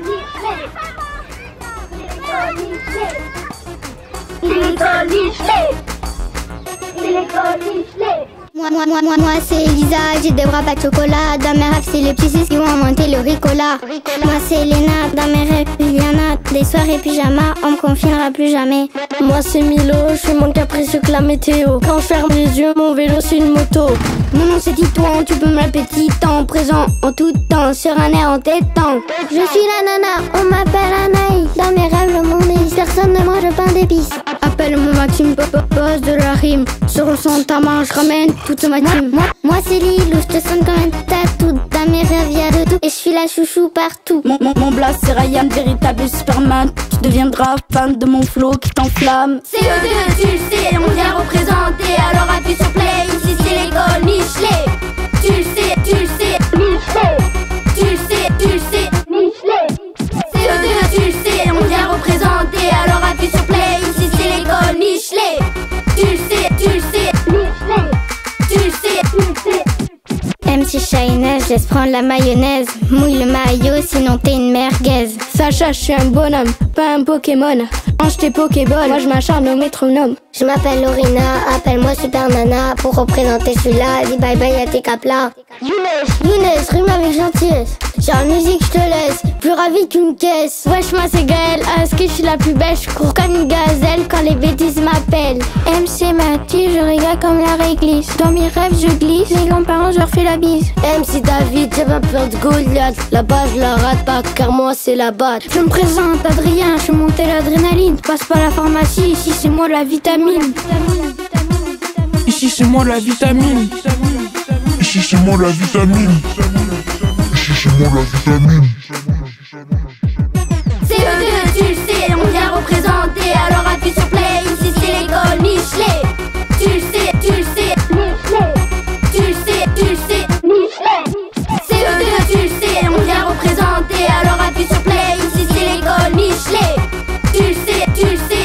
Il est colifé Il est colifé Il est colifé moi, moi, moi, moi, moi, c'est Elisa, j'ai des bras pas de chocolat. Dans mes rêves, c'est les petits qui vont inventer le ricola. Moi, c'est Léna, dans mes rêves, il y en a des soirées pyjama, on me confinera plus jamais. Moi, c'est Milo, je suis moins capricieux que la météo. Quand je ferme les yeux, mon vélo, c'est une moto. Mon nom, c'est Titouan, tu peux m'appeler Titan, présent en tout temps, sur un air en tétan. Je suis la nana, on m'appelle Anaï. Dans mes rêves, le monde est personne ne mange pain d'épices. Appelle-moi Maxime, pose de la rime. Son ta main, je ramène toute ma team. Moi, moi c'est Lilou, je te sonne comme un tatou. Mes rêves, y'a de tout, et je suis la chouchou partout. Mon, mon, mon blast, c'est Ryan, véritable Superman. Tu deviendras fan de mon flow qui t'enflamme. C'est eux deux, tu le sais, on vient représenter. Alors appuie MC Shyness, laisse prendre la mayonnaise. Mouille le maillot, sinon t'es une merguez. Sacha, je suis un bonhomme, pas un Pokémon. Range tes Pokéballs, moi je m'acharne au métronome. Je m'appelle Lorina, appelle-moi Super Nana. Pour représenter celui-là, dis bye bye à tes caplas. Younes, Younes, rime avec gentillesse. Genre musique, je te laisse, plus ravi qu'une caisse. Wesh, moi c'est Gaël, à ce que je suis la plus belle, je cours comme une gazelle quand les bêtises m'appellent. MC Mathieu, je rigole comme la réglisse. Dans mes rêves, je glisse, mes grands-parents, je leur fais la bise. MC David, j'ai pas peur de Goliath. Là-bas, je la rate pas, car moi c'est la batte. Je me présente, Adrien, je suis monté l'adrénaline. Passe pas la pharmacie, ici c'est moi la vitamine. Ici c'est moi la vitamine. Ici c'est moi la vitamine. Ici c'est moi la vitamine. two, six.